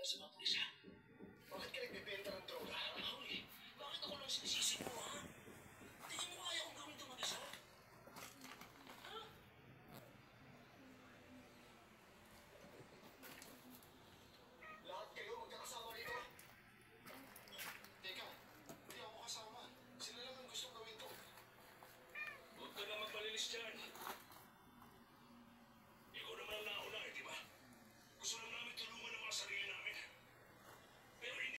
ako sa mga pulis, ha? Bakit ka nagbibenta ng droga? Hoy, bakit ako lang sinisisi mo, ha? Tingin mo kaya kong gawin ito mag-isa? Ha? Lahat kayo magkakasama rito? Teka, hindi ako kasama. Sila lang ang gustong gawin to. Huwag ka na magpalinis dyan.